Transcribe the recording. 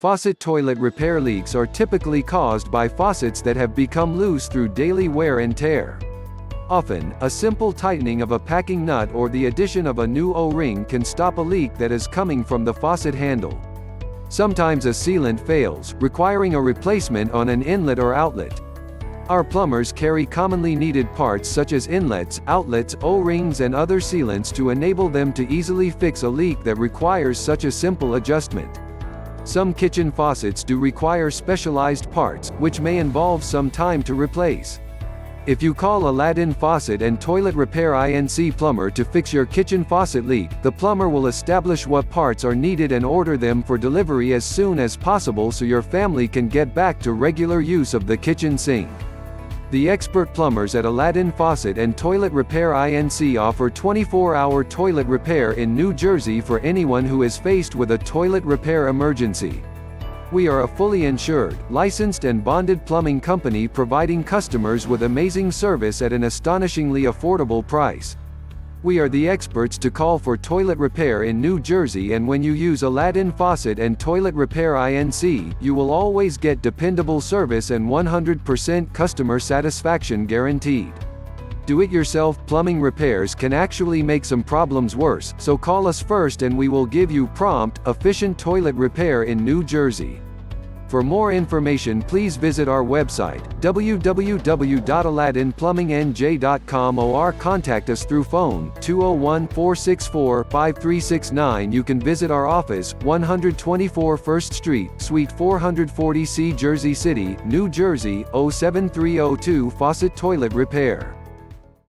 Faucet toilet repair leaks are typically caused by faucets that have become loose through daily wear and tear. Often, a simple tightening of a packing nut or the addition of a new O-ring can stop a leak that is coming from the faucet handle. Sometimes a sealant fails, requiring a replacement on an inlet or outlet. Our plumbers carry commonly needed parts such as inlets, outlets, O-rings and other sealants to enable them to easily fix a leak that requires such a simple adjustment. Some kitchen faucets do require specialized parts, which may involve some time to replace. If you call Aladdin Faucet and Toilet Repair INC plumber to fix your kitchen faucet leak, the plumber will establish what parts are needed and order them for delivery as soon as possible so your family can get back to regular use of the kitchen sink. The expert plumbers at Aladdin Faucet and Toilet Repair INC offer 24-hour toilet repair in New Jersey for anyone who is faced with a toilet repair emergency. We are a fully insured, licensed and bonded plumbing company providing customers with amazing service at an astonishingly affordable price. We are the experts to call for toilet repair in New Jersey and when you use Aladdin Faucet and Toilet Repair INC, you will always get dependable service and 100% customer satisfaction guaranteed. Do-it-yourself plumbing repairs can actually make some problems worse, so call us first and we will give you prompt, efficient toilet repair in New Jersey. For more information please visit our website, www.aladdinplumbingnj.com or contact us through phone, 201-464-5369 You can visit our office, 124 1st Street, Suite 440C Jersey City, New Jersey, 07302 Faucet Toilet Repair.